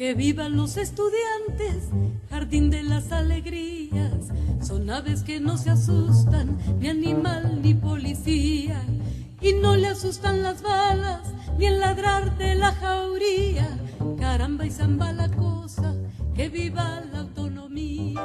Que vivan los estudiantes, jardín de las alegrías. Son aves que no se asustan, ni animal ni policía. Y no le asustan las balas, ni el ladrar de la jauría. Caramba y zamba la cosa, que viva la autonomía.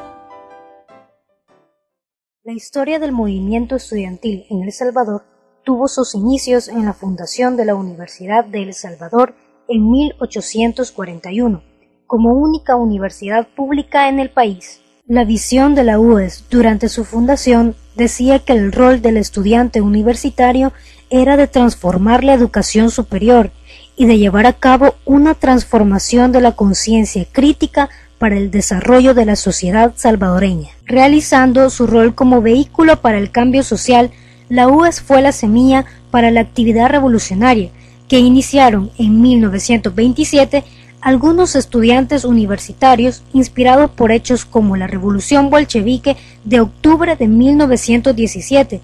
La historia del movimiento estudiantil en El Salvador tuvo sus inicios en la fundación de la Universidad de El Salvador en 1841, como única universidad pública en el país. La visión de la UES durante su fundación decía que el rol del estudiante universitario era de transformar la educación superior y de llevar a cabo una transformación de la conciencia crítica para el desarrollo de la sociedad salvadoreña. Realizando su rol como vehículo para el cambio social, la UES fue la semilla para la actividad revolucionaria que iniciaron en 1927 algunos estudiantes universitarios inspirados por hechos como la Revolución Bolchevique de octubre de 1917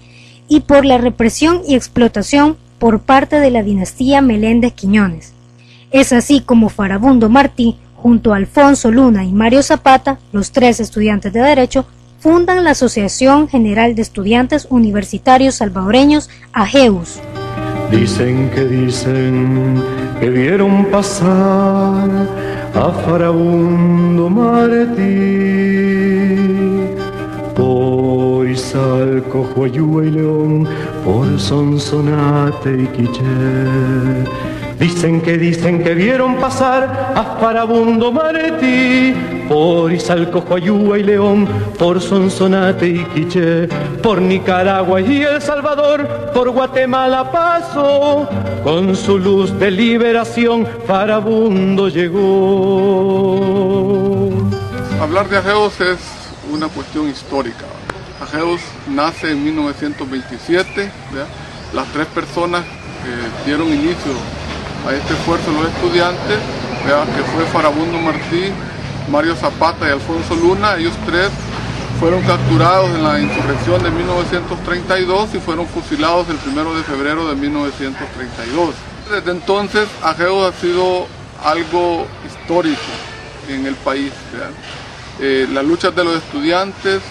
y por la represión y explotación por parte de la dinastía Meléndez Quiñones. Es así como Farabundo Martí, junto a Alfonso Luna y Mario Zapata, los tres estudiantes de Derecho, fundan la Asociación General de Estudiantes Universitarios Salvadoreños, AGEUS. Dicen que dicen que vieron pasar a Farabundo Martí por Izalco, Juayúa y León, por Sonsonate y Quiché Dicen que dicen que vieron pasar a Farabundo Mareti por Izalco, Joyúa y León, por Sonsonate y Quiché, por Nicaragua y El Salvador, por Guatemala paso, con su luz de liberación Farabundo llegó. Hablar de Ajeos es una cuestión histórica. Ajeos nace en 1927, las tres personas que dieron inicio a este esfuerzo los estudiantes, que fue Farabundo Martí, Mario Zapata y Alfonso Luna, ellos tres fueron capturados en la insurrección de 1932 y fueron fusilados el 1 de febrero de 1932. Desde entonces Ajeo ha sido algo histórico en el país. Eh, las luchas de los estudiantes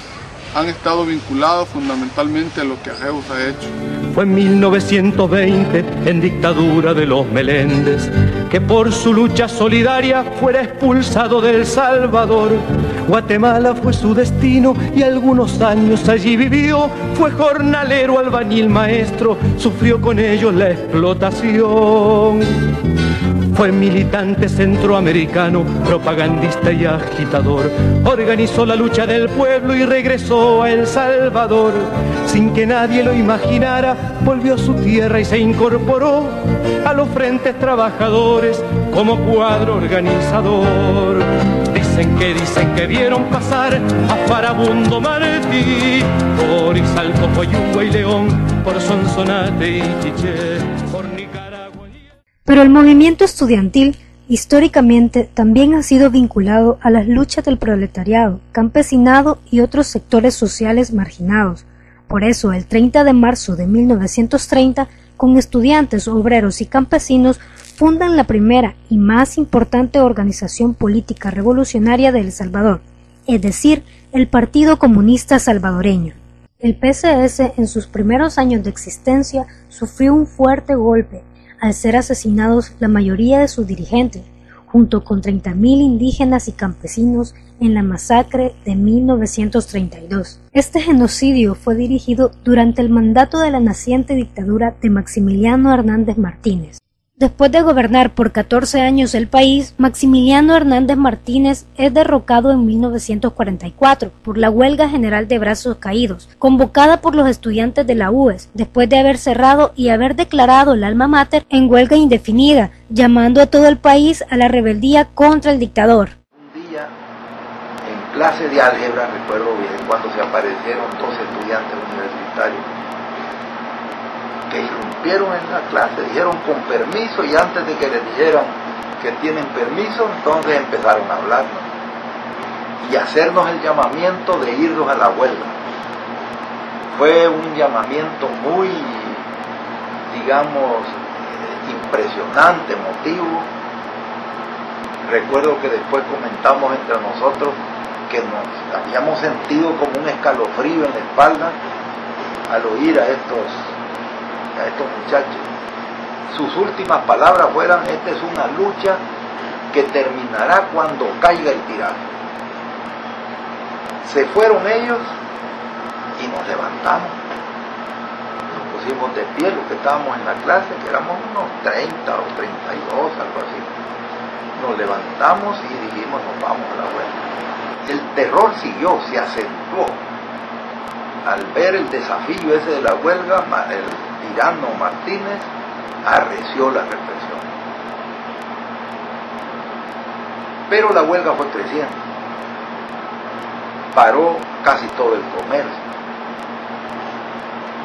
han estado vinculados fundamentalmente a lo que Ajeus ha hecho. Fue en 1920, en dictadura de los Meléndez, que por su lucha solidaria fuera expulsado del Salvador. Guatemala fue su destino y algunos años allí vivió. Fue jornalero, albañil, maestro, sufrió con ellos la explotación. Fue militante centroamericano, propagandista y agitador. Organizó la lucha del pueblo y regresó a El Salvador. Sin que nadie lo imaginara, volvió a su tierra y se incorporó a los frentes trabajadores como cuadro organizador. Dicen que dicen que vieron pasar a Farabundo Martí por Izalco, y León, por Sonsonate y Nicaragua. Pero el movimiento estudiantil históricamente también ha sido vinculado a las luchas del proletariado, campesinado y otros sectores sociales marginados. Por eso, el 30 de marzo de 1930, con estudiantes, obreros y campesinos, fundan la primera y más importante organización política revolucionaria de El Salvador, es decir, el Partido Comunista Salvadoreño. El PCS en sus primeros años de existencia sufrió un fuerte golpe al ser asesinados la mayoría de sus dirigentes, junto con 30.000 indígenas y campesinos en la masacre de 1932. Este genocidio fue dirigido durante el mandato de la naciente dictadura de Maximiliano Hernández Martínez. Después de gobernar por 14 años el país, Maximiliano Hernández Martínez es derrocado en 1944 por la huelga general de brazos caídos, convocada por los estudiantes de la UES, después de haber cerrado y haber declarado el alma mater en huelga indefinida, llamando a todo el país a la rebeldía contra el dictador. Un día, en clase de álgebra, recuerdo bien, cuando se aparecieron dos estudiantes universitarios que irrumpieron en la clase, dijeron con permiso y antes de que le dijeran que tienen permiso, entonces empezaron a hablarnos y hacernos el llamamiento de irnos a la huelga. Fue un llamamiento muy, digamos, impresionante, emotivo. Recuerdo que después comentamos entre nosotros que nos habíamos sentido como un escalofrío en la espalda al oír a estos, a estos muchachos. Sus últimas palabras fueran, esta es una lucha que terminará cuando caiga el tirano. Se fueron ellos y nos levantamos. Nos pusimos de pie los que estábamos en la clase, que éramos unos 30 o 32, algo así. Nos levantamos y dijimos, nos vamos a la huelga. El terror siguió, se acentuó. Al ver el desafío ese de la huelga, el tirano Martínez arreció la represión. Pero la huelga fue creciendo paró casi todo el comercio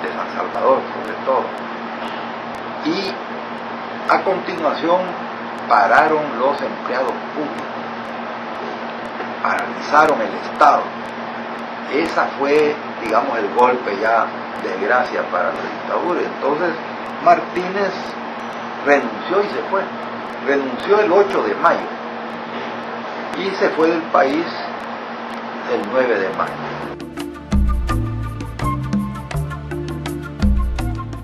de San Salvador sobre todo. Y a continuación pararon los empleados públicos, paralizaron el Estado. Esa fue, digamos, el golpe ya de gracia para la dictadura. Entonces Martínez renunció y se fue. Renunció el 8 de mayo y se fue del país el 9 de mayo.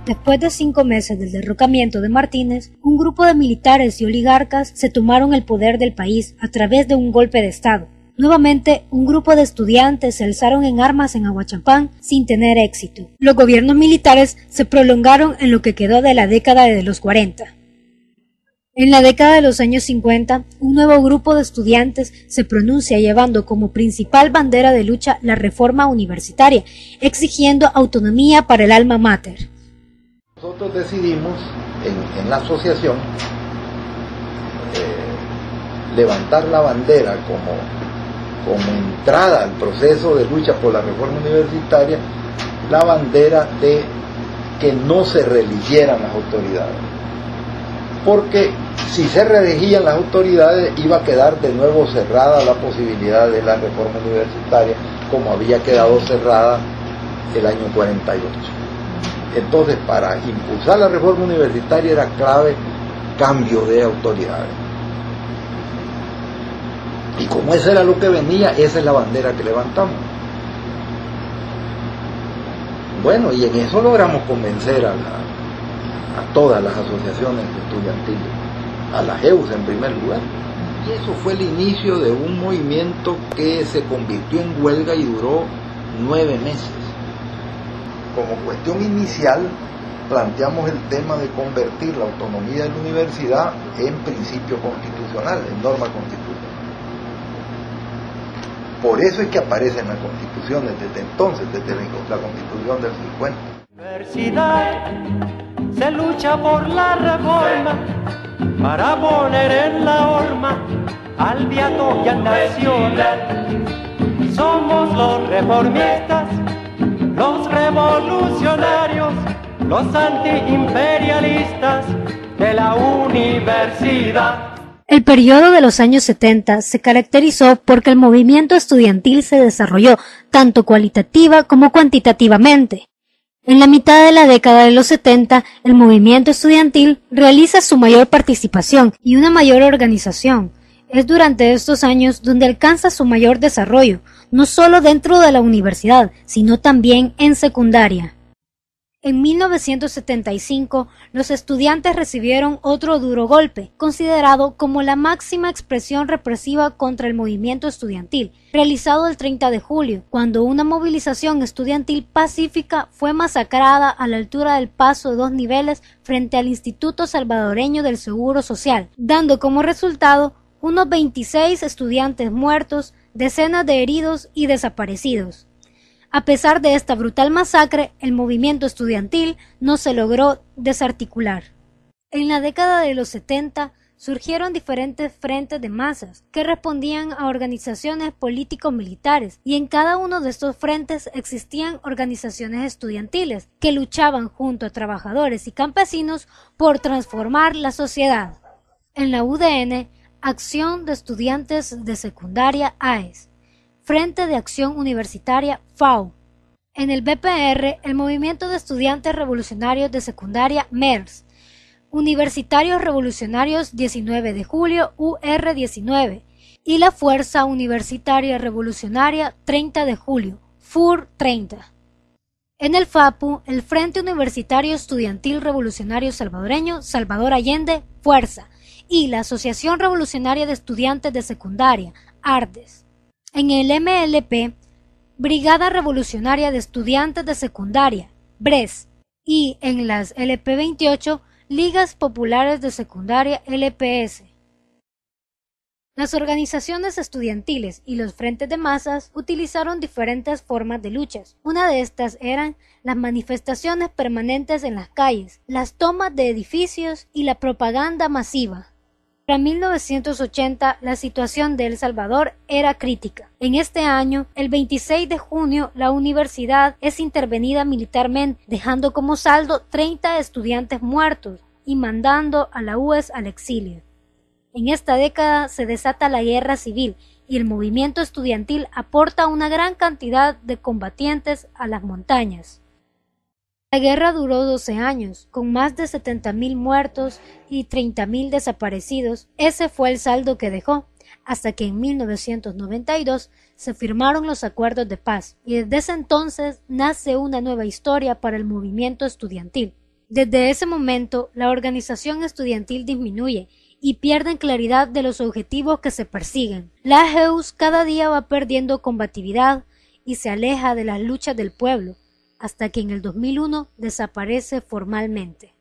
Después de cinco meses del derrocamiento de Martínez, un grupo de militares y oligarcas se tomaron el poder del país a través de un golpe de Estado. Nuevamente, un grupo de estudiantes se alzaron en armas en Aguachapán sin tener éxito. Los gobiernos militares se prolongaron en lo que quedó de la década de los 40. En la década de los años 50, un nuevo grupo de estudiantes se pronuncia llevando como principal bandera de lucha la reforma universitaria, exigiendo autonomía para el alma mater. Nosotros decidimos en, la asociación eh, levantar la bandera como, como entrada al proceso de lucha por la reforma universitaria, la bandera de que no se religieran las autoridades porque si se redigían las autoridades iba a quedar de nuevo cerrada la posibilidad de la reforma universitaria como había quedado cerrada el año 48. Entonces, para impulsar la reforma universitaria era clave cambio de autoridades. Y como eso era lo que venía, esa es la bandera que levantamos. Bueno, y en eso logramos convencer a todas las asociaciones estudiantiles, a la EUS en primer lugar. Y eso fue el inicio de un movimiento que se convirtió en huelga y duró nueve meses. Como cuestión inicial, planteamos el tema de convertir la autonomía de la universidad en principio constitucional, en norma constitucional. Por eso es que aparece en la constitución desde entonces, desde la constitución del 50 se lucha por la reforma para poner en la horma al viato y al nacional. Somos los reformistas, los revolucionarios, los antiimperialistas de la universidad. El periodo de los años 70 se caracterizó porque el movimiento estudiantil se desarrolló tanto cualitativa como cuantitativamente. En la mitad de la década de los 70, el movimiento estudiantil realiza su mayor participación y una mayor organización. Es durante estos años donde alcanza su mayor desarrollo, no solo dentro de la universidad, sino también en secundaria. En 1975, los estudiantes recibieron otro duro golpe, considerado como la máxima expresión represiva contra el movimiento estudiantil, realizado el 30 de julio, cuando una movilización estudiantil pacífica fue masacrada a la altura del paso de dos niveles frente al Instituto Salvadoreño del Seguro Social, dando como resultado unos 26 estudiantes muertos, decenas de heridos y desaparecidos. A pesar de esta brutal masacre, el movimiento estudiantil no se logró desarticular. En la década de los 70 surgieron diferentes frentes de masas que respondían a organizaciones político-militares y en cada uno de estos frentes existían organizaciones estudiantiles que luchaban junto a trabajadores y campesinos por transformar la sociedad. En la UDN, Acción de Estudiantes de Secundaria AES. Frente de Acción Universitaria FAO. En el BPR, el Movimiento de Estudiantes Revolucionarios de Secundaria MERS. Universitarios Revolucionarios 19 de julio UR19 y la Fuerza Universitaria Revolucionaria 30 de julio FUR 30. En el FAPU, el Frente Universitario Estudiantil Revolucionario Salvadoreño Salvador Allende Fuerza y la Asociación Revolucionaria de Estudiantes de Secundaria ARDES. En el MLP, Brigada Revolucionaria de Estudiantes de Secundaria BRES y en las LP28 Ligas Populares de Secundaria LPS. Las organizaciones estudiantiles y los frentes de masas utilizaron diferentes formas de luchas. Una de estas eran las manifestaciones permanentes en las calles, las tomas de edificios y la propaganda masiva. Para 1980 la situación de El Salvador era crítica. En este año, el 26 de junio, la universidad es intervenida militarmente, dejando como saldo 30 estudiantes muertos y mandando a la UES al exilio. En esta década se desata la guerra civil y el movimiento estudiantil aporta una gran cantidad de combatientes a las montañas. La guerra duró 12 años, con más de 70.000 muertos y 30.000 desaparecidos. Ese fue el saldo que dejó, hasta que en 1992 se firmaron los acuerdos de paz, y desde ese entonces nace una nueva historia para el movimiento estudiantil. Desde ese momento, la organización estudiantil disminuye y pierden claridad de los objetivos que se persiguen. La AGEUS cada día va perdiendo combatividad y se aleja de las luchas del pueblo, hasta que en el 2001 desaparece formalmente.